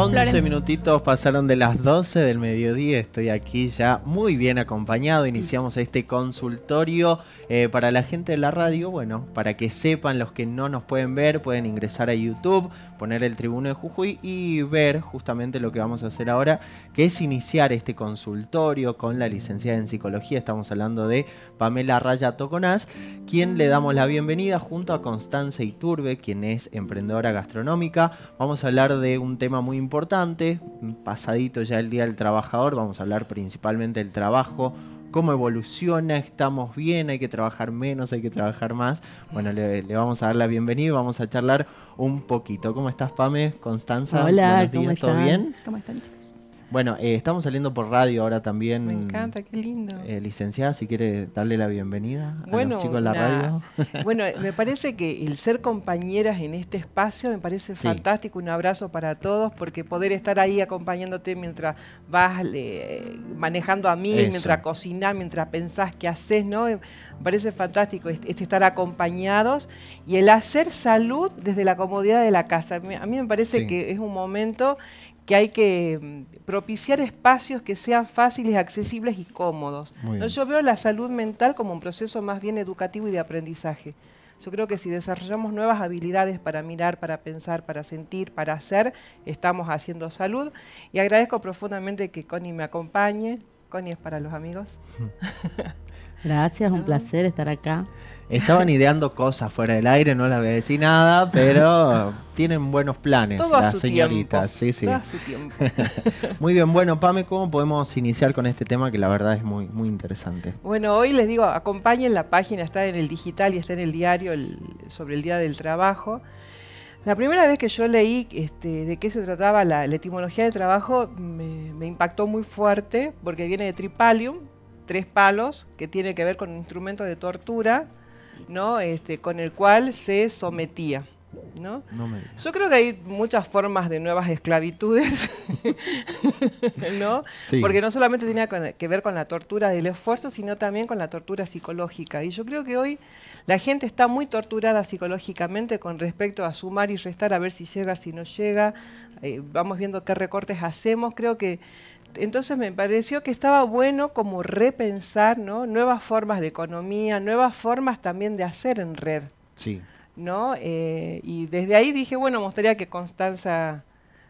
11 minutitos pasaron de las 12 del mediodía, estoy aquí ya muy bien acompañado, iniciamos este consultorio eh, para la gente de la radio, bueno, para que sepan los que no nos pueden ver, pueden ingresar a YouTube, poner el Tribuno de Jujuy y ver justamente lo que vamos a hacer ahora, que es iniciar este consultorio con la licenciada en psicología, estamos hablando de Pamela Raya Toconás, quien le damos la bienvenida junto a Constanza Iturbe, quien es emprendedora gastronómica, vamos a hablar de un tema muy importante, pasadito ya el Día del Trabajador, vamos a hablar principalmente del trabajo, cómo evoluciona, estamos bien, hay que trabajar menos, hay que trabajar más. Bueno, le, vamos a dar la bienvenida y vamos a charlar un poquito. ¿Cómo estás, Pame? Constanza. Hola, ¿cómo ¿todo bien? ¿Cómo están, chicos? Bueno, eh, estamos saliendo por radio ahora también. Me encanta, qué lindo. Eh, licenciada, si quiere darle la bienvenida a los chicos de la radio. bueno, me parece que el ser compañeras en este espacio me parece fantástico. Un abrazo para todos, porque poder estar ahí acompañándote mientras vas manejando a mí, mientras cocinas, mientras pensás qué haces, ¿no? Me parece fantástico este, estar acompañados y el hacer salud desde la comodidad de la casa. A mí me parece que es un momento que hay que mm, propiciar espacios que sean fáciles, accesibles y cómodos. Yo veo la salud mental como un proceso más bien educativo y de aprendizaje. Yo creo que si desarrollamos nuevas habilidades para mirar, para pensar, para sentir, para hacer, estamos haciendo salud. Y agradezco profundamente que Connie me acompañe. Connie es para los amigos. Gracias, un placer estar acá. Estaban ideando cosas fuera del aire, no les voy a decir nada, pero tienen buenos planes las señoritas. Sí, sí. muy bien, bueno, Pame, ¿cómo podemos iniciar con este tema que la verdad es muy, muy interesante? Bueno, hoy les digo, acompañen la página, está en el digital y está en el diario sobre el Día del Trabajo. La primera vez que yo leí este, de qué se trataba la, etimología del trabajo me, me impactó muy fuerte porque viene de tripalium, tres palos, que tiene que ver con un instrumento de tortura ¿no? Este, con el cual se sometía. ¿no? Yo creo que hay muchas formas de nuevas esclavitudes, ¿no? Porque no solamente tenía que ver con la tortura del esfuerzo, sino también con la tortura psicológica. Y yo creo que hoy la gente está muy torturada psicológicamente con respecto a sumar y restar, a ver si llega, si no llega. Eh, vamos viendo qué recortes hacemos. Creo que entonces me pareció que estaba bueno como repensar ¿no? nuevas formas de economía, nuevas formas también de hacer en red. Sí. ¿no? Eh, y desde ahí dije, bueno, me gustaría que Constanza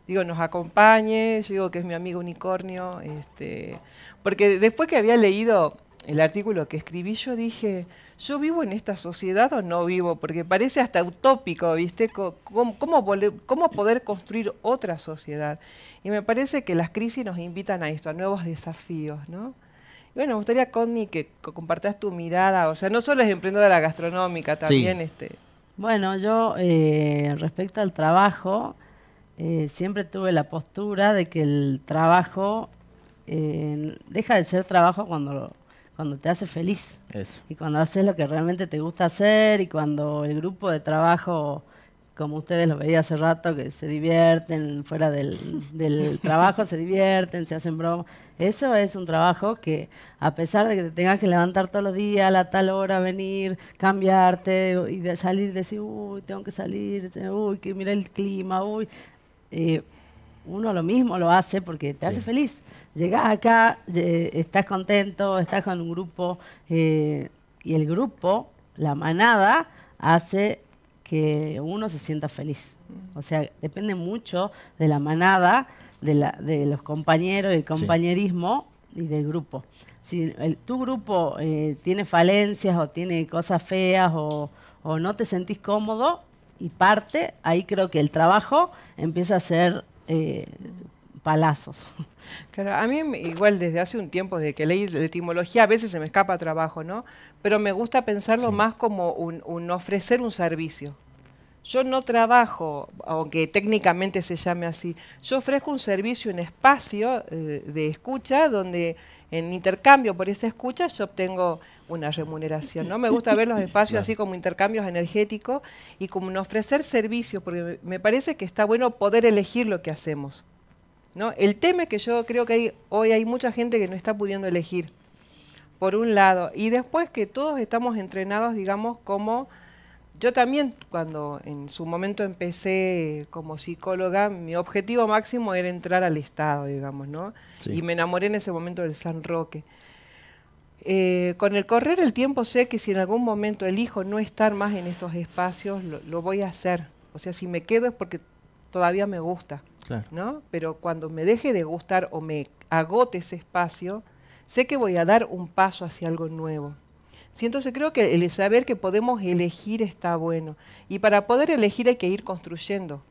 digo, nos acompañe, yo digo que es mi amigo unicornio, este, porque después que había leído el artículo que escribí, yo dije, ¿yo vivo en esta sociedad o no vivo? Porque parece hasta utópico, ¿viste? ¿Cómo, cómo, poder construir otra sociedad? Y me parece que las crisis nos invitan a esto, a nuevos desafíos, ¿no? Y bueno, me gustaría, Connie, que, compartas tu mirada, o sea, no solo es emprendedora gastronómica, también este... Bueno, yo eh, respecto al trabajo, eh, siempre tuve la postura de que el trabajo eh, deja de ser trabajo cuando cuando te hace feliz. Y cuando haces lo que realmente te gusta hacer y cuando el grupo de trabajo, como ustedes lo veía hace rato, que se divierten fuera del, trabajo, se divierten, se hacen bromas. Eso es un trabajo que, a pesar de que te tengas que levantar todos los días a la tal hora, venir, cambiarte y de salir, decir, uy, tengo que salir, uy, que mira el clima, uy. Eh, uno lo mismo lo hace porque te hace feliz. Llegás acá, estás contento, estás con un grupo eh, y el grupo, la manada, hace que uno se sienta feliz. O sea, depende mucho de la manada, de, la, de los compañeros, del compañerismo y del grupo. Si tu grupo eh, tiene falencias o tiene cosas feas o, o no te sentís cómodo y parte, ahí creo que el trabajo empieza a ser eh, palazos. Claro, a mí igual desde hace un tiempo, desde que leí la etimología, a veces se me escapa trabajo, ¿no? Pero me gusta pensarlo más como un, ofrecer un servicio. Yo no trabajo, aunque técnicamente se llame así, yo ofrezco un servicio, un espacio eh, de escucha donde en intercambio por esa escucha yo obtengo una remuneración. ¿no? Me gusta ver los espacios así como intercambios energéticos y como ofrecer servicios, porque me parece que está bueno poder elegir lo que hacemos. ¿No? El tema es que yo creo que hay, hoy hay mucha gente que no está pudiendo elegir, por un lado, y después que todos estamos entrenados, digamos, como yo también cuando en su momento empecé como psicóloga, mi objetivo máximo era entrar al Estado, digamos, ¿no? Y me enamoré en ese momento del San Roque. Eh, con el correr el tiempo sé que si en algún momento elijo no estar más en estos espacios, lo, voy a hacer. O sea, si me quedo es porque todavía me gusta, ¿no? Pero cuando me deje de gustar o me agote ese espacio, sé que voy a dar un paso hacia algo nuevo. Sí, entonces creo que el saber que podemos elegir está bueno. Y para poder elegir hay que ir construyendo.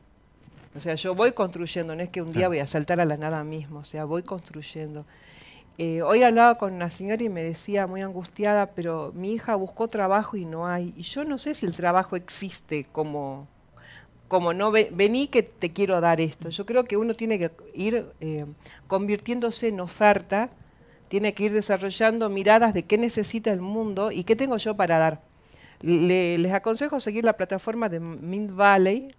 O sea, yo voy construyendo, no es que un día voy a saltar a la nada mismo, o sea, voy construyendo. Eh, hoy hablaba con una señora y me decía muy angustiada, pero mi hija buscó trabajo y no hay. Y yo no sé si el trabajo existe como, como no, vení que te quiero dar esto. Yo creo que uno tiene que ir eh, convirtiéndose en oferta, tiene que ir desarrollando miradas de qué necesita el mundo y qué tengo yo para dar. les aconsejo seguir la plataforma de Mint Valley,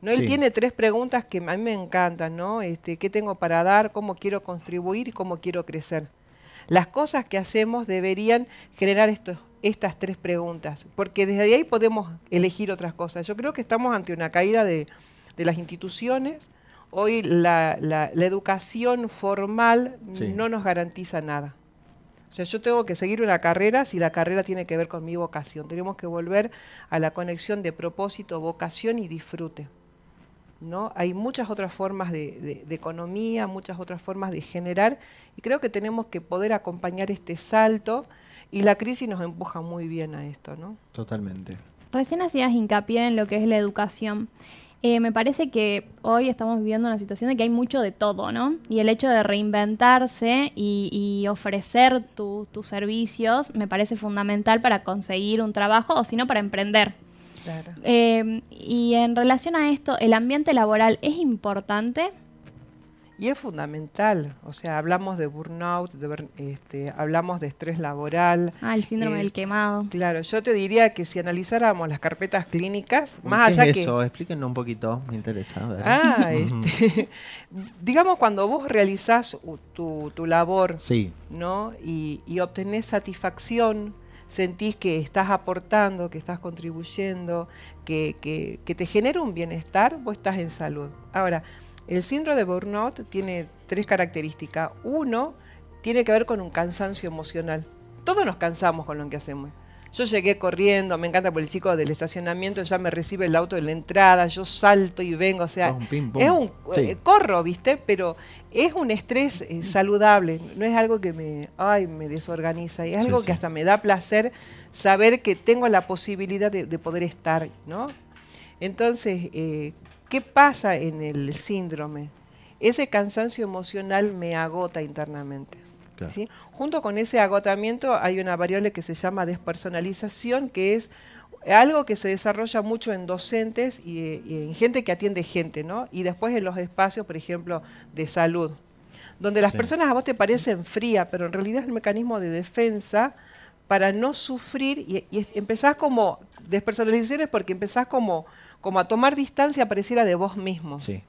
¿no? Él tiene tres preguntas que a mí me encantan, ¿no? Este, ¿Qué tengo para dar? ¿Cómo quiero contribuir? ¿Y cómo quiero crecer? Las cosas que hacemos deberían generar estos, estas tres preguntas, porque desde ahí podemos elegir otras cosas. Yo creo que estamos ante una caída de, las instituciones. Hoy la, educación formal no nos garantiza nada. O sea, yo tengo que seguir una carrera si la carrera tiene que ver con mi vocación. Tenemos que volver a la conexión de propósito, vocación y disfrute. ¿no? Hay muchas otras formas de, economía, muchas otras formas de generar, y creo que tenemos que poder acompañar este salto, y la crisis nos empuja muy bien a esto, ¿no? Totalmente. Recién hacías hincapié en lo que es la educación. Eh, me parece que hoy estamos viviendo una situación de que hay mucho de todo, ¿no? Y el hecho de reinventarse y, ofrecer tus servicios me parece fundamental para conseguir un trabajo o si no para emprender. Em, y en relación a esto, ¿el ambiente laboral es importante? Y es fundamental, o sea, hablamos de burnout, este, hablamos de estrés laboral. Ah, el síndrome del quemado. Claro, yo te diría que si analizáramos las carpetas clínicas, más ¿Qué allá es eso? Explíquenos un poquito, me interesa. Ah, este, digamos cuando vos realizás tu, tu labor, sí. ¿no? Y, y obtenés satisfacción, sentís que estás aportando, que estás contribuyendo, que, que, te genera un bienestar, vos estás en salud. Ahora, el síndrome de burnout tiene tres características. Uno, tiene que ver con un cansancio emocional. Todos nos cansamos con lo que hacemos. Yo llegué corriendo, me encanta por el chico del estacionamiento, ya me recibe el auto de la entrada, yo salto y vengo, o sea, es un eh, corro, ¿viste? Pero es un estrés eh, saludable, no es algo que me, ay, me desorganiza, es algo que hasta me da placer saber que tengo la posibilidad de, poder estar, ¿no? Entonces, eh, ¿qué pasa en el síndrome? Ese cansancio emocional me agota internamente. Junto con ese agotamiento hay una variable que se llama despersonalización, que es algo que se desarrolla mucho en docentes y, en gente que atiende gente, ¿no? Y después en los espacios, por ejemplo, de salud, donde las personas a vos te parecen frías, pero en realidad es el mecanismo de defensa para no sufrir y, empezás como despersonalizaciones porque empezás como, como a tomar distancia pareciera de vos mismo. Sí.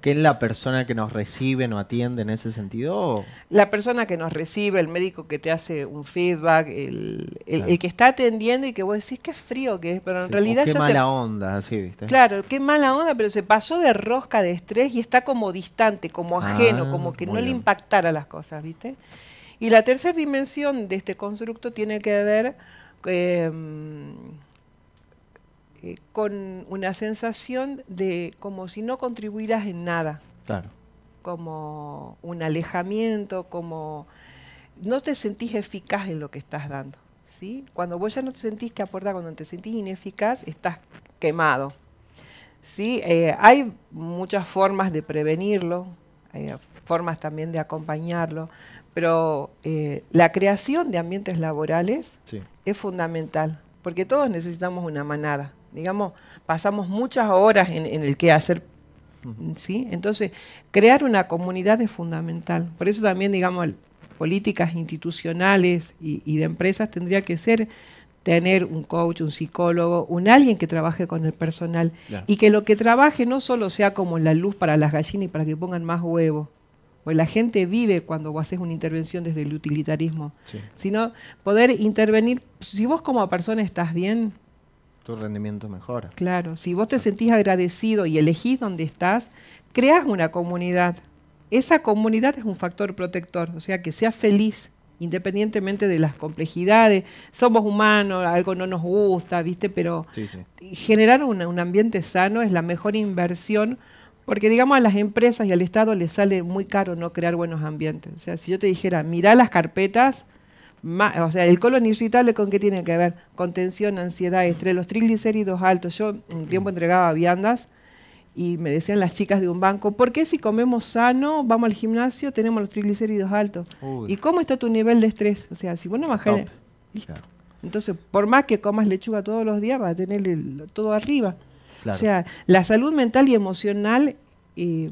¿Qué es la persona que nos recibe, nos atiende en ese sentido? La persona que nos recibe, el médico que te hace un feedback, el, el, que está atendiendo y que vos decís qué frío que es, pero en realidad... qué mala onda, así, ¿viste? Claro, qué mala onda, pero se pasó de rosca de estrés y está como distante, como ajeno, ah, como que no le impactara las cosas, ¿viste? Y la tercera dimensión de este constructo tiene que ver... Eh, eh, con una sensación de como si no contribuyeras en nada. Claro. Como un alejamiento, como no te sentís eficaz en lo que estás dando. ¿sí? Cuando vos ya no te sentís que aporta, cuando te sentís ineficaz, estás quemado. ¿sí? Eh, hay muchas formas de prevenirlo, eh, formas también de acompañarlo, pero la creación de ambientes laborales es fundamental, porque todos necesitamos una manada digamos, pasamos muchas horas en, el qué hacer. ¿sí? Entonces, crear una comunidad es fundamental. Por eso también, digamos, políticas institucionales y, de empresas tendría que ser tener un coach, un psicólogo, un alguien que trabaje con el personal y que lo que trabaje no solo sea como la luz para las gallinas y para que pongan más huevos, pues la gente vive cuando vos haces una intervención desde el utilitarismo, sino poder intervenir, si vos como persona estás bien, tu rendimiento mejora. Claro, si vos te sentís agradecido y elegís donde estás, creas una comunidad. Esa comunidad es un factor protector, o sea, que seas feliz independientemente de las complejidades. Somos humanos, algo no nos gusta, ¿viste? Pero generar un ambiente sano es la mejor inversión porque digamos a las empresas y al Estado les sale muy caro no crear buenos ambientes. O sea, si yo te dijera, mira las carpetas, o sea, el colon irritable con qué tiene que ver? Con tensión, ansiedad, estrés, los triglicéridos altos. Yo un tiempo entregaba viandas y me decían las chicas de un banco, ¿por qué si comemos sano, vamos al gimnasio, tenemos los triglicéridos altos? ¿Y cómo está tu nivel de estrés? O sea, si vos no bajás... Listo. Entonces, por más que comas lechuga todos los días, vas a tener todo arriba. O sea, la salud mental y emocional eh,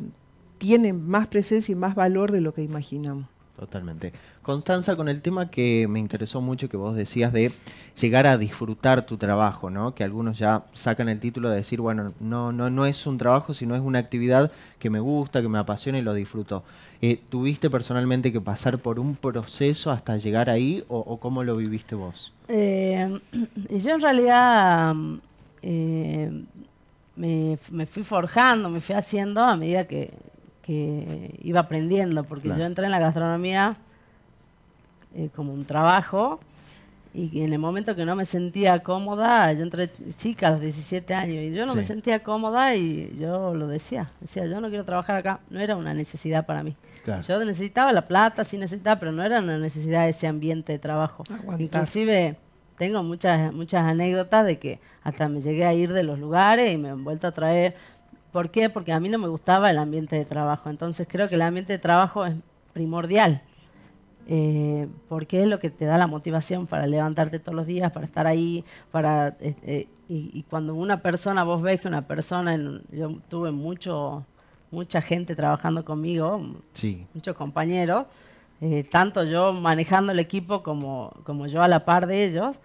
tiene más presencia y más valor de lo que imaginamos. Totalmente. Constanza, con el tema que me interesó mucho que vos decías de llegar a disfrutar tu trabajo, ¿no? Que algunos ya sacan el título de decir, bueno, no, no, no es un trabajo, sino es una actividad que me gusta, que me apasiona y lo disfruto. Eh, ¿Tuviste personalmente que pasar por un proceso hasta llegar ahí o, cómo lo viviste vos? Eh, yo en realidad eh, me, fui forjando, me fui haciendo a medida que, iba aprendiendo, porque yo entré en la gastronomía eh, como un trabajo y en el momento que no me sentía cómoda, yo entré chica a los 17 años y yo no me sentía cómoda y yo lo decía, decía, yo no quiero trabajar acá, no era una necesidad para mí. Yo necesitaba la plata, sí necesitaba, pero no era una necesidad ese ambiente de trabajo. Inclusive tengo muchas, muchas anécdotas de que hasta me llegué a ir de los lugares y me han vuelto a traer. ¿Por qué? Porque a mí no me gustaba el ambiente de trabajo. Entonces creo que el ambiente de trabajo es primordial. Eh, porque es lo que te da la motivación para levantarte todos los días, para estar ahí, para eh, eh, y, cuando una persona, vos ves que una persona, yo tuve mucho, mucha gente trabajando conmigo, muchos compañeros, tanto yo manejando el equipo como, como yo a la par de ellos,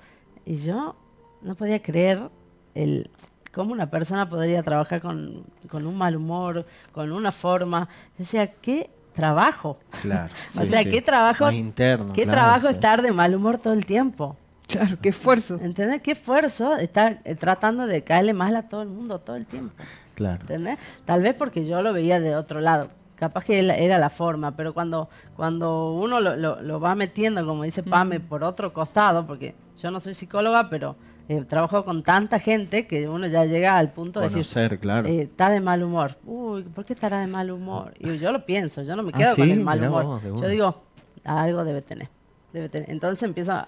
y yo no podía creer el cómo una persona podría trabajar con, un mal humor, con una forma. Yo decía, ¿qué trabajo? Claro. o sea, ¿qué trabajo? interno, ¿Qué trabajo estar de mal humor todo el tiempo? Claro, qué esfuerzo. ¿Entendés? Qué esfuerzo estar eh, tratando de caerle mal a todo el mundo todo el tiempo. Claro. ¿Entendés? Tal vez porque yo lo veía de otro lado capaz que era la forma, pero cuando, cuando uno lo, va metiendo, como dice Pame, por otro costado, porque yo no soy psicóloga, pero eh, trabajo con tanta gente que uno ya llega al punto de decir, claro. Eh, está de mal humor. Uy, ¿por qué estará de mal humor? Y yo lo pienso, yo no me ah, quedo con el mal humor. yo digo, algo debe tener, debe tener. Entonces empiezo a,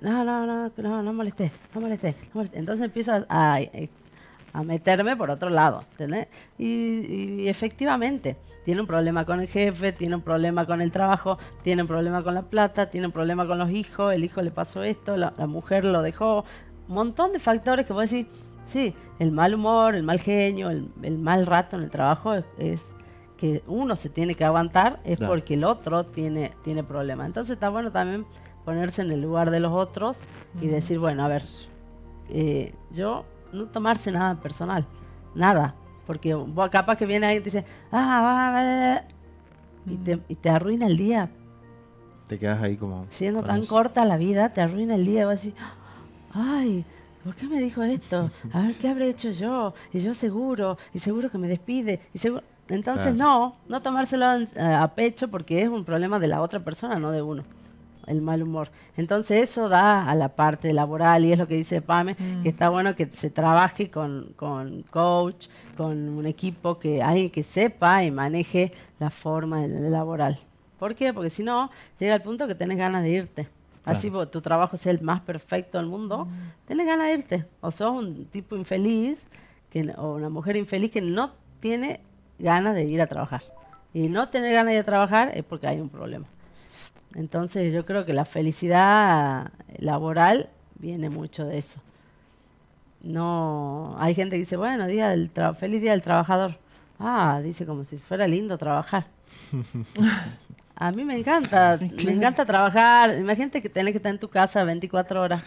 no, no, no, no, no molesté, no molesté, no molesté. Entonces empiezo a, a, meterme por otro lado, y efectivamente, tiene un problema con el jefe, tiene un problema con el trabajo, tiene un problema con la plata, tiene un problema con los hijos, el hijo le pasó esto, la, mujer lo dejó, un montón de factores que vos decís, sí, el mal humor, el mal genio, el, mal rato en el trabajo es, que uno se tiene que aguantar, es porque el otro tiene, tiene problemas. Entonces está bueno también ponerse en el lugar de los otros y decir, bueno, a ver, eh, yo no tomarse nada personal, nada, porque capaz que viene alguien y te dice, ah, va, va, y, te, y te arruina el día. Te quedas ahí como... Siendo tan corta la vida, te arruina el día. Vas a decir, ay, ¿por qué me dijo esto? A ver, ¿qué habré hecho yo? Y yo seguro, y seguro que me despide. Y seguro... Entonces no, no tomárselo a pecho porque es un problema de la otra persona, no de uno el mal humor. Entonces eso da a la parte laboral y es lo que dice Pame, que mm. está bueno que se trabaje con, con, coach, con un equipo, que alguien que sepa y maneje la forma laboral. ¿Por qué? Porque si no, llega el punto que tenés ganas de irte. Así tu trabajo sea el más perfecto del mundo, mm. tenés ganas de irte. O sos un tipo infeliz que, o una mujer infeliz que no tiene ganas de ir a trabajar. Y no tener ganas de ir a trabajar es porque hay un problema. Entonces yo creo que la felicidad laboral viene mucho de eso. No, hay gente que dice, bueno, día del feliz día del trabajador. Ah, dice como si fuera lindo trabajar. A mí me encanta, me encanta trabajar. Imagínate que tenés que estar en tu casa 24 horas.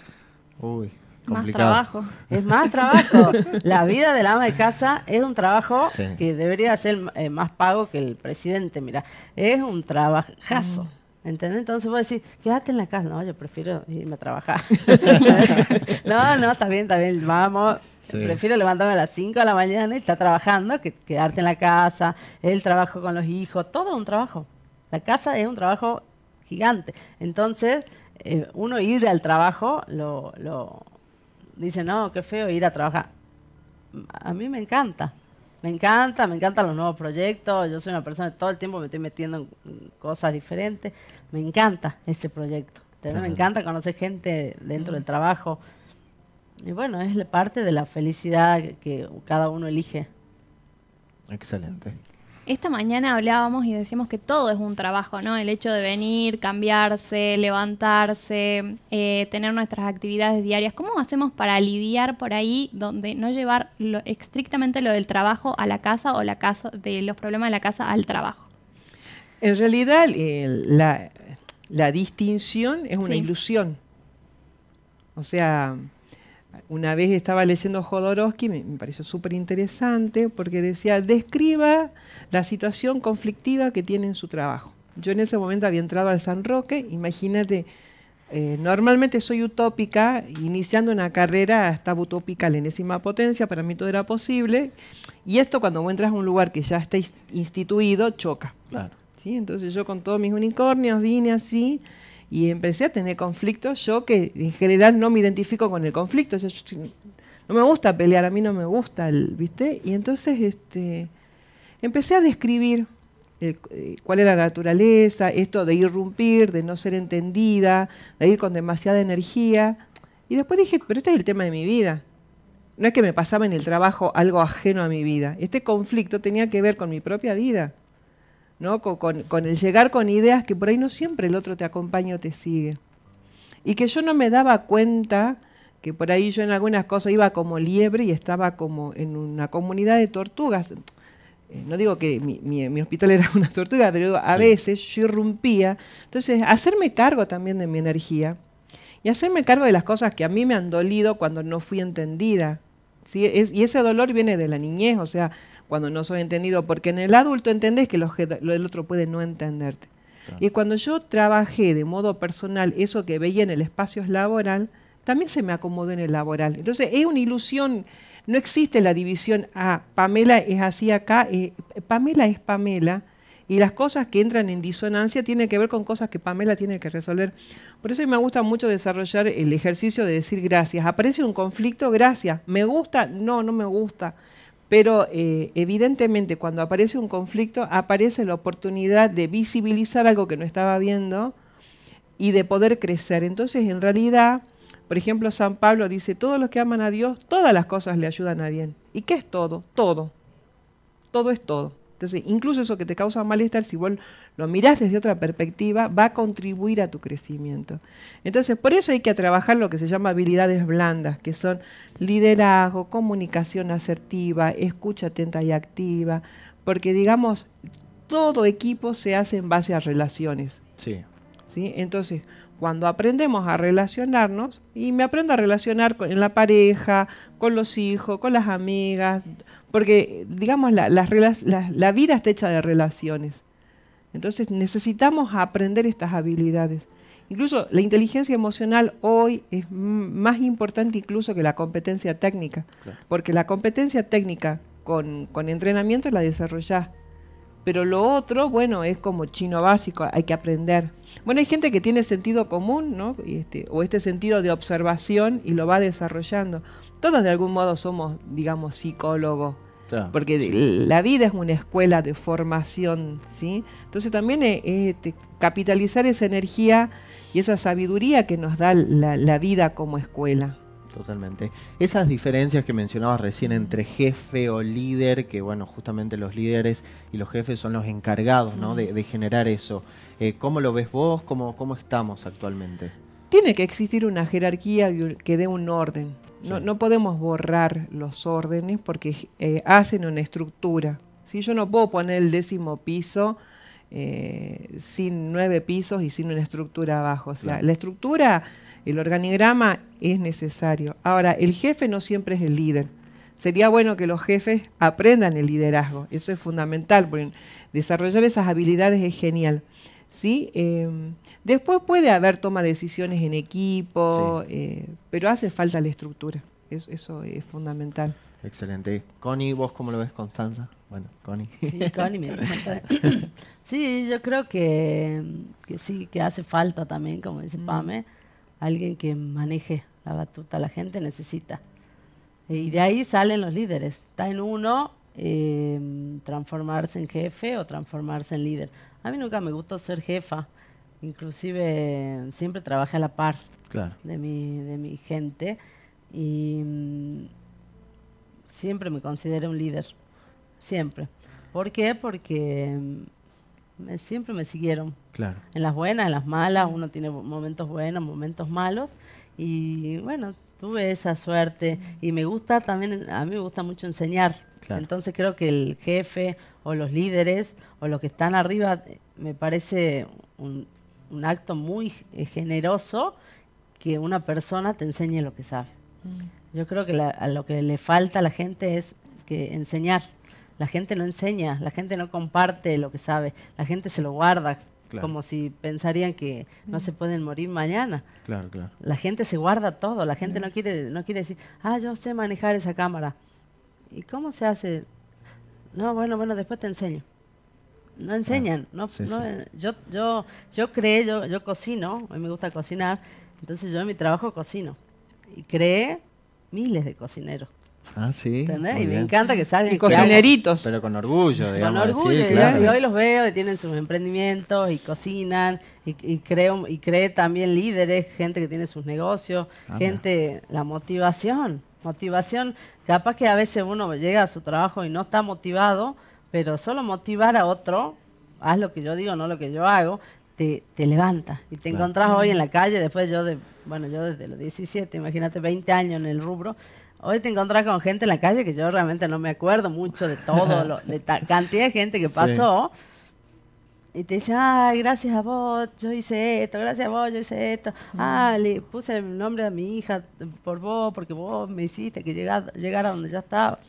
Uy, complicado. Más trabajo. Es más trabajo. La vida del ama de casa es un trabajo que debería ser eh, más pago que el presidente. Mira, es un trabajazo. ¿Entendés? Entonces vos decís, quédate en la casa. No, yo prefiero irme a trabajar. no, no, está bien, está bien, vamos. Prefiero levantarme a las 5 de la mañana y estar trabajando que quedarte en la casa, el trabajo con los hijos, todo un trabajo. La casa es un trabajo gigante. Entonces, eh, uno ir al trabajo, lo, lo dice, no, qué feo ir a trabajar. A mí me encanta. Me encanta, me encantan los nuevos proyectos. Yo soy una persona que todo el tiempo me estoy metiendo en cosas diferentes. Me encanta ese proyecto. Me encanta conocer gente dentro del trabajo. Y bueno, es parte de la felicidad que cada uno elige. Excelente. Esta mañana hablábamos y decíamos que todo es un trabajo, ¿no? El hecho de venir, cambiarse, levantarse, eh, tener nuestras actividades diarias. ¿Cómo hacemos para lidiar por ahí donde no llevar estrictamente lo del trabajo a la casa o la casa de los problemas de la casa al trabajo? En realidad, la, distinción es una ilusión. O sea, una vez estaba leyendo Jodorowsky, me, me pareció súper interesante, porque decía, describa la situación conflictiva que tiene en su trabajo. Yo en ese momento había entrado al San Roque, imagínate, eh, normalmente soy utópica, iniciando una carrera estaba utópica a la enésima potencia, para mí todo era posible, y esto cuando vos entras a un lugar que ya está instituido, choca. Claro. ¿sí? Entonces yo con todos mis unicornios vine así, y empecé a tener conflictos, yo que en general no me identifico con el conflicto, no me gusta pelear, a mí no me gusta, el, ¿viste? Y entonces este, empecé a describir eh, eh, cuál es la naturaleza, esto de irrumpir, de no ser entendida, de ir con demasiada energía. Y después dije, pero este es el tema de mi vida. No es que me pasaba en el trabajo algo ajeno a mi vida. Este conflicto tenía que ver con mi propia vida. ¿no? Con, el llegar con ideas que por ahí no siempre el otro te acompaña o te sigue. Y que yo no me daba cuenta que por ahí yo en algunas cosas iba como liebre y estaba como en una comunidad de tortugas. Eh, no digo que mi, hospital era una tortuga, pero a veces yo irrumpía. Entonces, hacerme cargo también de mi energía y hacerme cargo de las cosas que a mí me han dolido cuando no fui entendida. ¿sí? y ese dolor viene de la niñez, o sea, cuando no soy entendido, porque en el adulto entendés que lo, el otro puede no entenderte. Y cuando yo trabajé de modo personal eso que veía en el espacio laboral, también se me acomodó en el laboral. Entonces es una ilusión, no existe la división, ah, Pamela es así acá, eh, Pamela es Pamela, y las cosas que entran en disonancia tienen que ver con cosas que Pamela tiene que resolver. Por eso me gusta mucho desarrollar el ejercicio de decir gracias. Aparece un conflicto, gracias. ¿Me gusta? No, no me gusta. Pero eh, evidentemente cuando aparece un conflicto aparece la oportunidad de visibilizar algo que no estaba viendo y de poder crecer. Entonces, en realidad, por ejemplo, San Pablo dice, todos los que aman a Dios, todas las cosas le ayudan a bien. ¿Y qué es todo? Todo. Todo es todo. Entonces, incluso eso que te causa malestar, si vos lo mirás desde otra perspectiva, va a contribuir a tu crecimiento. Entonces, por eso hay que trabajar lo que se llama habilidades blandas, que son liderazgo, comunicación asertiva, escucha atenta y activa, porque digamos, todo equipo se hace en base a relaciones. Sí. ¿sí? Entonces, cuando aprendemos a relacionarnos, y me aprendo a relacionar con, en la pareja, con los hijos, con las amigas, porque, digamos, la, la, vida está hecha de relaciones. Entonces necesitamos aprender estas habilidades. Incluso la inteligencia emocional hoy es más importante incluso que la competencia técnica, porque la competencia técnica con, con entrenamiento la desarrollás. Pero lo otro, bueno, es como chino básico, hay que aprender. Bueno, hay gente que tiene sentido común, ¿no? Este, o este sentido de observación y lo va desarrollando todos de algún modo somos, digamos, psicólogos. porque la vida es una escuela de formación, ¿sí? Entonces también es, este, capitalizar esa energía y esa sabiduría que nos da la, vida como escuela. Totalmente. Esas diferencias que mencionabas recién entre jefe o líder, que bueno, justamente los líderes y los jefes son los encargados ¿no? de, generar eso. Eh, ¿Cómo lo ves vos? ¿Cómo, ¿Cómo estamos actualmente? Tiene que existir una jerarquía que dé un orden. No, podemos borrar los órdenes porque eh, hacen una estructura. ¿sí? Yo no puedo poner el décimo piso eh, sin nueve pisos y sin una estructura abajo. O sea, la estructura, el organigrama es necesario. Ahora, el jefe no siempre es el líder. Sería bueno que los jefes aprendan el liderazgo. Eso es fundamental, porque desarrollar esas habilidades es genial. ¿sí? Em, después puede haber toma de decisiones en equipo, eh, pero hace falta la estructura. eso es fundamental. Excelente. Connie, ¿vos cómo lo ves, Constanza? Bueno, Connie. Sí, Connie me Sí, yo creo que, sí, que hace falta también, como dice mm. Pame, alguien que maneje la batuta. La gente necesita. Y de ahí salen los líderes. Está en uno em, transformarse en jefe o transformarse en líder. A mí nunca me gustó ser jefa. Inclusive siempre trabajé a la par de, mi, de mi gente. Y mm, siempre me consideré un líder. Siempre. ¿Por qué? Porque mm, siempre me siguieron. Claro. En las buenas, en las malas, uno tiene momentos buenos, momentos malos. Y bueno, tuve esa suerte. Y me gusta también, a mí me gusta mucho enseñar. Entonces creo que el jefe o los líderes o los que están arriba me parece un, acto muy generoso que una persona te enseñe lo que sabe. Mm. Yo creo que a lo que le falta a la gente es que enseñar. La gente no enseña, la gente no comparte lo que sabe, la gente se lo guarda, como si pensarían que no se pueden morir mañana. Claro, claro. La gente se guarda todo, la gente no quiere, no quiere decir, ah, yo sé manejar esa cámara. ¿Y cómo se hace? No, bueno, bueno, después te enseño. No enseñan, no, yo, yo, yo creé, yo, yo cocino, a mí me gusta cocinar, entonces yo en mi trabajo cocino. Y creé miles de cocineros. Ah, sí. ¿Entendés? Y me encanta que salgan. Y cocineritos. Pero con orgullo, digamos. Con orgullo. y, hoy los veo y tienen sus emprendimientos y cocinan y, creo y cree también líderes, gente que tiene sus negocios, ah, gente, la motivación. Motivación, capaz que a veces uno llega a su trabajo y no está motivado, pero solo motivar a otro, haz lo que yo digo, no lo que yo hago, te, te levanta. Y te encontrás hoy en la calle, después yo, de, bueno, yo desde los 17, imagínate, 20 años en el rubro, Hoy te encontrás con gente en la calle que yo realmente no me acuerdo mucho de todo, lo, de cantidad de gente que pasó. Y te dice, ay, gracias a vos, yo hice esto, gracias a vos, yo hice esto. Ah, le puse el nombre a mi hija por vos, porque vos me hiciste que llegara, llegara donde ya estaba.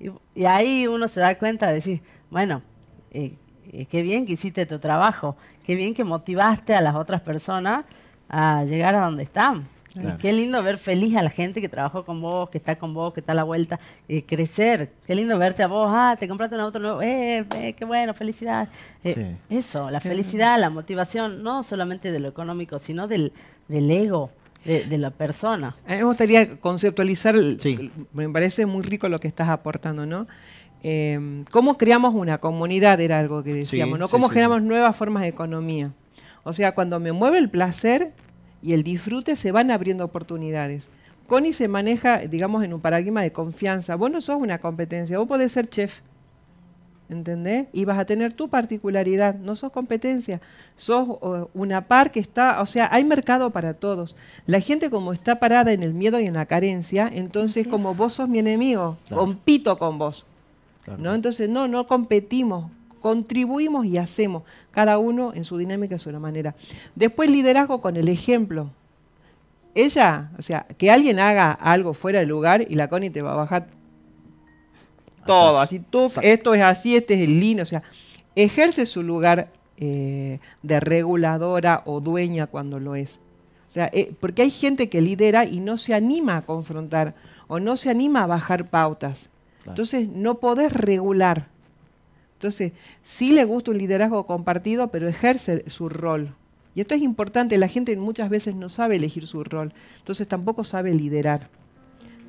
Y, ahí uno se da cuenta de decir, bueno, eh, eh, qué bien que hiciste tu trabajo, qué bien que motivaste a las otras personas a llegar a donde están. Qué lindo ver feliz a la gente que trabajó con vos, que está con vos, que está a la vuelta, eh, crecer. Qué lindo verte a vos, ah, te compraste un auto nuevo, eh, eh qué bueno, felicidad. Eh, eso, la felicidad, la motivación, no solamente de lo económico, sino del, del ego. De, la persona. A mí me gustaría conceptualizar, me parece muy rico lo que estás aportando, ¿no? ¿Cómo creamos una comunidad? Era algo que decíamos, ¿no? ¿Cómo creamos nuevas formas de economía? O sea, cuando me mueve el placer, y el disfrute se van abriendo oportunidades. Connie se maneja, digamos, en un paradigma de confianza. Vos no sos una competencia, vos podés ser chef. ¿Entendés? Y vas a tener tu particularidad, no sos competencia, sos una par que está, o sea, hay mercado para todos. La gente como está parada en el miedo y en la carencia, entonces como vos sos mi enemigo, compito con vos. ¿no? Entonces, no, no competimos, contribuimos y hacemos, cada uno en su dinámica, de su manera. Después liderazgo con el ejemplo. Ella, o sea, que alguien haga algo fuera de lugar y la Connie te va a bajar todo, así, tú, esto es así, este es el lino, o sea, ejerce su lugar eh, de reguladora o dueña cuando lo es. O sea, eh, porque hay gente que lidera y no se anima a confrontar o no se anima a bajar pautas. Entonces no podés regular. Entonces, sí le gusta un liderazgo compartido, pero ejerce su rol. Y esto es importante, la gente muchas veces no sabe elegir su rol, entonces tampoco sabe liderar.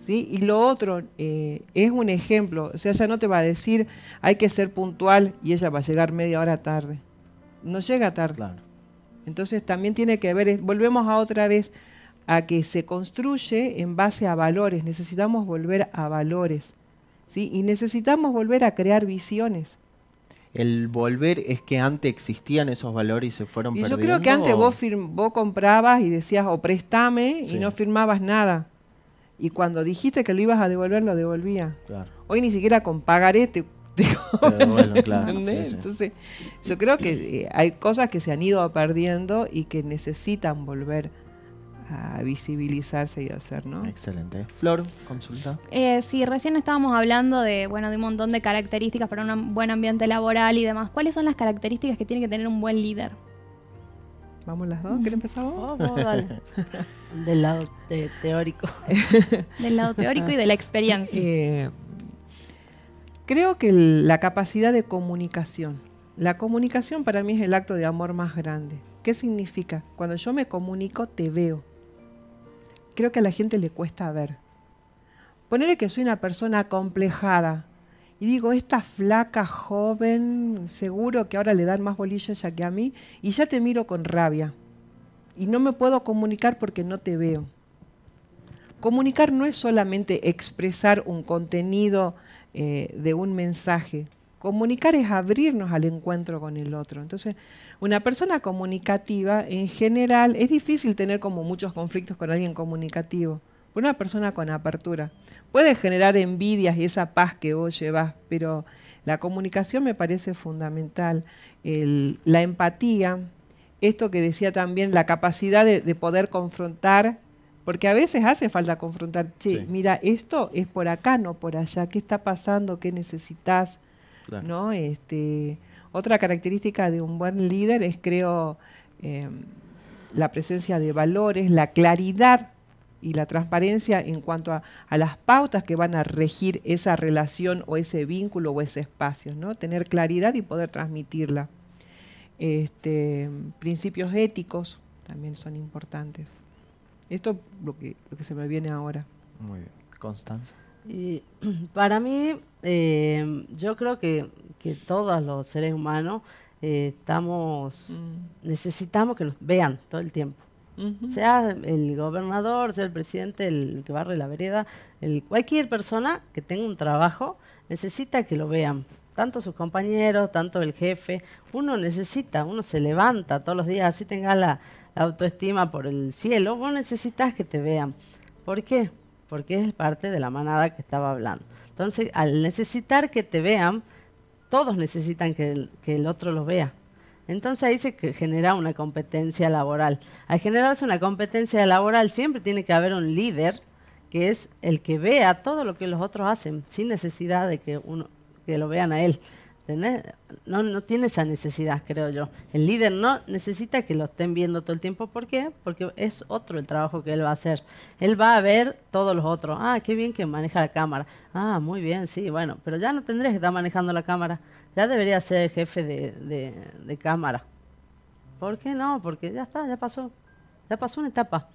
¿sí? Y lo otro eh, es un ejemplo, o sea, ella no te va a decir hay que ser puntual y ella va a llegar media hora tarde. No llega tarde. Entonces también tiene que ver, volvemos a otra vez a que se construye en base a valores, necesitamos volver a valores. ¿sí? Y necesitamos volver a crear visiones el volver es que antes existían esos valores y se fueron y perdiendo. Yo creo que antes vos, vos comprabas y decías o préstame y no firmabas nada. Y cuando dijiste que lo ibas a devolver, lo devolvía. Hoy ni siquiera con pagaré te, claro. Entonces, yo creo que eh, hay cosas que se han ido perdiendo y que necesitan volver a visibilizarse y hacer, ¿no? Excelente. Flor, consulta. Eh, sí, recién estábamos hablando de, bueno, de un montón de características para un buen ambiente laboral y demás. ¿Cuáles son las características que tiene que tener un buen líder? Vamos las dos, ¿querés empezar vos? Vos, dale. Del lado te- teórico. Del lado teórico y de la experiencia. Eh, creo que el- la capacidad de comunicación. La comunicación para mí es el acto de amor más grande. ¿Qué significa? Cuando yo me comunico, te veo. Creo que a la gente le cuesta ver. Ponerle que soy una persona acomplejada y digo, esta flaca joven, seguro que ahora le dan más bolillas ya que a mí, y ya te miro con rabia. Y no me puedo comunicar porque no te veo. Comunicar no es solamente expresar un contenido eh, de un mensaje. Comunicar es abrirnos al encuentro con el otro. Entonces, una persona comunicativa, en general, es difícil tener como muchos conflictos con alguien comunicativo. Una persona con apertura puede generar envidias y esa paz que vos llevas, pero la comunicación me parece fundamental. El- la empatía, esto que decía también, la capacidad de, de poder confrontar, porque a veces hace falta confrontar, che, Sí. mira, esto es por acá, no por allá, ¿qué está pasando? ¿Qué necesitas? Claro. ¿no? Este, otra característica de un buen líder es, creo, eh, la presencia de valores, la claridad y la transparencia en cuanto a, a las pautas que van a regir esa relación o ese vínculo o ese espacio, ¿no? Tener claridad y poder transmitirla. Este, principios éticos también son importantes. Esto es lo que, lo que se me viene ahora. Muy bien. Constanza. Y para mí, eh, yo creo que, que todos los seres humanos eh, estamos, Mm. necesitamos que nos vean todo el tiempo. Sea el gobernador, sea el presidente, el que barre la vereda, el, cualquier persona que tenga un trabajo necesita que lo vean. Tanto sus compañeros, tanto el jefe. Uno necesita, uno se levanta todos los días, así tengas la, la autoestima por el cielo, vos necesitas que te vean. ¿Por qué? Porque es parte de la manada que estaba hablando. Entonces, al necesitar que te vean, todos necesitan que el, que el otro los vea. Entonces ahí se genera una competencia laboral. Al generarse una competencia laboral siempre tiene que haber un líder que es el que vea todo lo que los otros hacen, sin necesidad de que uno que lo vean a él. No, tiene esa necesidad, creo yo. El líder no necesita que lo estén viendo todo el tiempo. ¿Por qué? Porque es otro el trabajo que él va a hacer. Él va a ver todos los otros. Ah, qué bien que maneja la cámara. Ah, muy bien, sí, bueno. Pero ya no tendrías que estar manejando la cámara. Ya debería ser el jefe de, cámara. ¿Por qué no? Porque ya está, ya pasó. Ya pasó una etapa.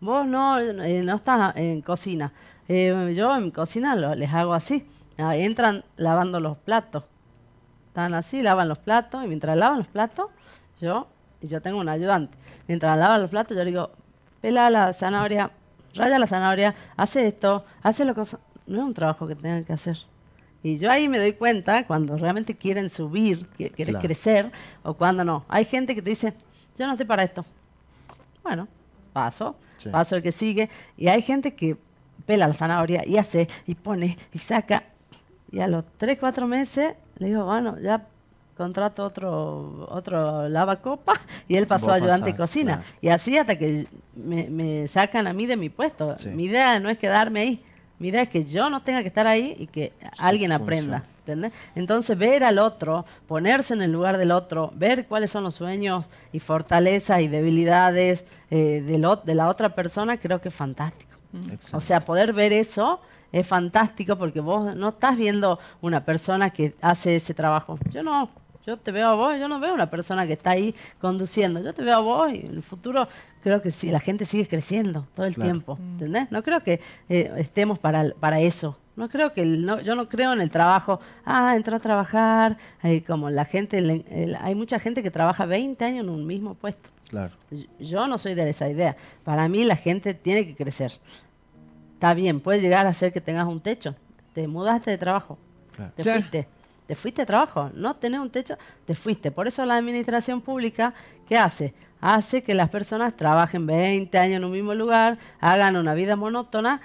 Vos no, eh, no estás en cocina. Eh, yo en cocina lo- les hago así. Entran lavando los platos. Están así, lavan los platos. Y mientras lavan los platos, yo, y yo tengo un ayudante. Mientras lavan los platos, yo le digo, pela la zanahoria, raya la zanahoria, hace esto, hace lo que... No es un trabajo que tengan que hacer. Y yo ahí me doy cuenta cuando realmente quieren subir, qui- quieren Claro. crecer, o cuando no. Hay gente que te dice, yo no estoy para esto. Bueno, paso, Sí. paso el que sigue. Y hay gente que pela la zanahoria y hace, y pone, y saca. Y a los 3, 4 meses le digo, bueno, ya contrato otro otro lavacopa y él pasó a ayudante de cocina. claro. Y así hasta que me, me sacan a mí de mi puesto. Sí. Mi idea no es quedarme ahí. Mi idea es que yo no tenga que estar ahí y que alguien aprenda. funciona. ¿entendés? Entonces, ver al otro, ponerse en el lugar del otro, ver cuáles son los sueños y fortalezas y debilidades eh, de la otra persona, creo que es fantástico. Excelente. O sea, poder ver eso es fantástico porque vos no estás viendo una persona que hace ese trabajo. Yo no, yo te veo a vos, yo no veo una persona que está ahí conduciendo. Yo te veo a vos y en el futuro creo que sí, la gente sigue creciendo todo el Claro. tiempo. ¿Entendés? No creo que eh, estemos para, para eso. No creo que el- no, yo no creo en el trabajo. Ah, entró a trabajar. eh, como la gente, el- hay mucha gente que trabaja 20 años en un mismo puesto. Claro. Yo- Yo no soy de esa idea. Para mí la gente tiene que crecer. Está bien, puede llegar a ser que tengas un techo. Te mudaste de trabajo. Claro. Te Claro. fuiste. Te fuiste de trabajo. No tenés un techo, te fuiste. Por eso la administración pública, ¿qué hace? Hace que las personas trabajen 20 años en un mismo lugar, hagan una vida monótona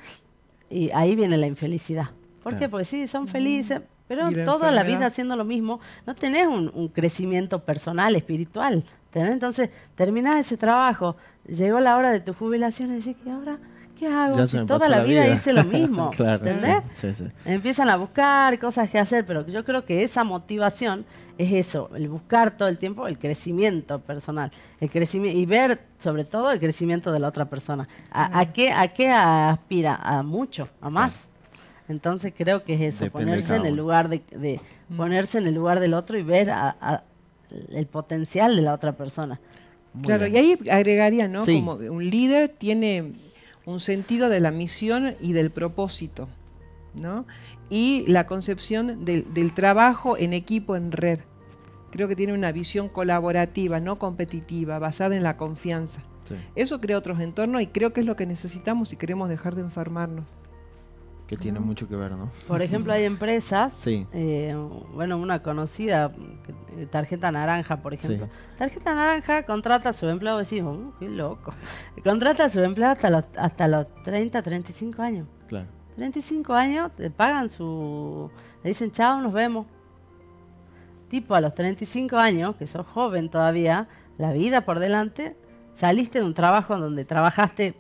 y ahí viene la infelicidad. ¿Por qué? Porque sí, son felices, pero la toda la vida haciendo lo mismo, no tenés un, un crecimiento personal, espiritual. ¿tenés? Entonces, terminás ese trabajo, llegó la hora de tu jubilación y decís, ¿y ahora ¿qué hago? Ya Si se me toda pasó la, la vida, vida. hice lo mismo. Claro, ¿Entendés? sí, sí, sí. Empiezan a buscar cosas que hacer, pero yo creo que esa motivación es eso, el buscar todo el tiempo el crecimiento personal, el crecimiento y ver sobre todo el crecimiento de la otra persona. ¿A, a qué, a qué aspira? A mucho, a más. Entonces creo que es eso, Depende ponerse en el lugar de, de- ponerse en el lugar del otro y ver a- a- el potencial de la otra persona. Muy Claro, bien. y ahí agregaría, ¿no? Sí. Como que un líder tiene un sentido de la misión y del propósito, ¿no? Y la concepción del, del trabajo en equipo, en red. Creo que tiene una visión colaborativa, no competitiva, basada en la confianza. Sí, Eso crea otros entornos y creo que es lo que necesitamos si queremos dejar de enfermarnos. Que tiene mucho que ver, ¿no? Por ejemplo, hay empresas, Sí. eh, bueno, una conocida, eh, Tarjeta Naranja, por ejemplo. Sí. Tarjeta Naranja contrata a su empleado, decimos, "Uh, qué loco. Contrata a su empleado hasta los, hasta los 30, 35 años. Claro. 35 años, te pagan su... Le dicen, chao, nos vemos. Tipo, a los 35 años, que sos joven todavía, la vida por delante, saliste de un trabajo donde trabajaste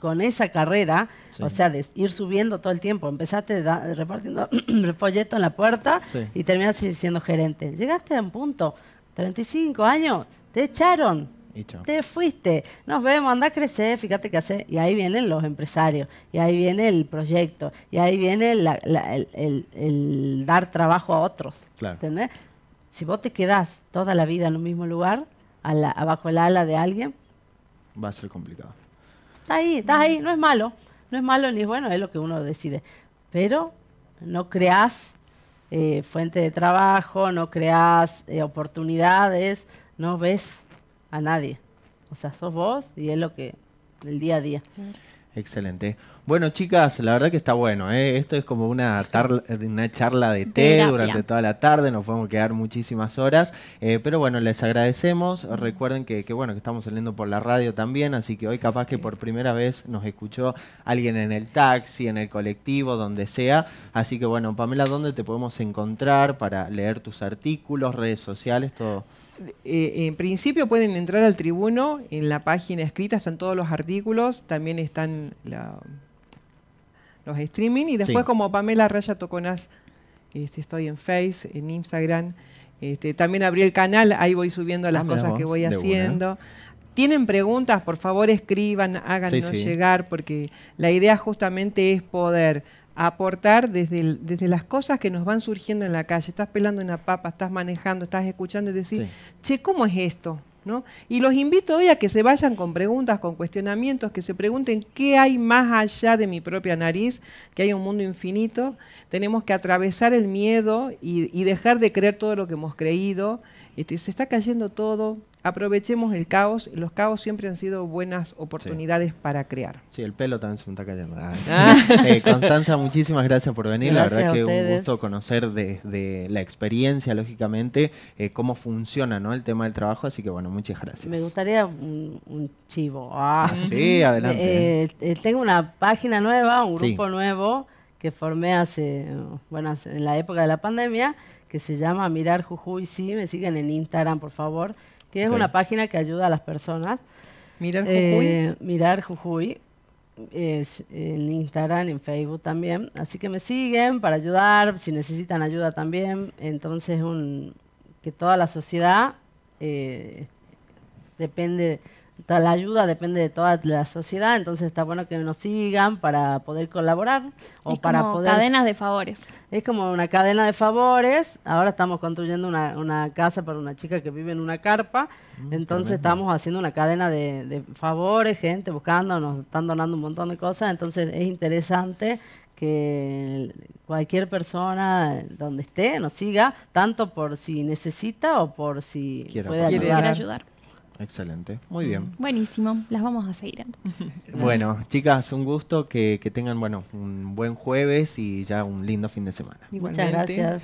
con esa carrera, Sí. o sea, de ir subiendo todo el tiempo. Empezaste da- repartiendo folleto en la puerta Sí. y terminaste siendo gerente. Llegaste a un punto, 35 años, te echaron. Y. Te fuiste, nos vemos, anda a crecer, fíjate qué hace. Y ahí vienen los empresarios, y ahí viene el proyecto, y ahí viene la- la- el, el- el dar trabajo a otros. Claro. ¿Entendés? Si vos te quedás toda la vida en un mismo lugar, a la- abajo el ala de alguien, Va a ser complicado. Estás ahí, estás ahí, no es malo. No es malo ni es bueno, es lo que uno decide. Pero no creás eh, fuente de trabajo, no creás eh, oportunidades, no ves a nadie. O sea, sos vos y es lo que, el día a día. Excelente. Bueno, chicas, la verdad que está bueno. ¿eh? Esto es como una, tarla- una charla de té Terapia. durante toda la tarde. Nos podemos quedar muchísimas horas. eh, pero bueno, les agradecemos. Recuerden que, que, bueno que estamos saliendo por la radio también. Así que hoy capaz que por primera vez nos escuchó alguien en el taxi, en el colectivo, donde sea. Así que bueno, Pamela, ¿dónde te podemos encontrar para leer tus artículos, redes sociales, todo? Eh, en principio pueden entrar al tribuno, en la página escrita están todos los artículos, también están la- los streaming y después Sí. como Pamela Raya Toconas, este, estoy en Face, en Instagram, este, también abrí el canal, ahí voy subiendo las Ah, cosas que voy una. haciendo. Tienen preguntas, por favor escriban, háganos Sí, sí. llegar, porque la idea justamente es poder aportar desde, el- desde las cosas que nos van surgiendo en la calle. Estás pelando una papa, estás manejando, estás escuchando y decir, Sí. che, ¿cómo es esto? Y los invito hoy a que se vayan con preguntas, con cuestionamientos, que se pregunten qué hay más allá de mi propia nariz, que hay un mundo infinito. Tenemos que atravesar el miedo y, y dejar de creer todo lo que hemos creído. Este, se está cayendo todo. Aprovechemos el caos. Los caos siempre han sido buenas oportunidades para crear. Sí, el pelo también se me está cayendo. Ah. Eh, Constanza, muchísimas gracias por venir. la Gracias verdad a que un gusto conocer de, de la experiencia, lógicamente, eh, cómo funciona ¿no? el tema del trabajo. Así que bueno, muchas gracias. Me gustaría un, un chivo. Ah. Ah, sí, adelante. Eh, eh, tengo una página nueva, un Sí. grupo nuevo que formé hace, bueno, hace- en la época de la pandemia, que se llama Mirar Jujuy. Sí, me siguen en Instagram, por favor, que es una página que ayuda a las personas. Mira el Jujuy. Eh, Mirar Jujuy. Es en Instagram, en Facebook también. Así que me siguen para ayudar, si necesitan ayuda también. Entonces, un, que toda la sociedad eh, depende, la ayuda depende de toda la sociedad. Entonces, está bueno que nos sigan para poder colaborar o es para como poder. cadenas de favores. Es como una cadena de favores. Ahora estamos construyendo una, una casa para una chica que vive en una carpa. Entonces tremendo. estamos haciendo una cadena de, de favores, gente buscando, nos están donando un montón de cosas. Entonces es interesante que cualquier persona donde esté nos siga, tanto por si necesita o por si Quiere puede ayudar. Quiero ayudar. Excelente, muy bien. Buenísimo, las vamos a seguir entonces. Bueno, chicas, un gusto que, que tengan bueno un buen jueves y ya un lindo fin de semana. Muchas gracias.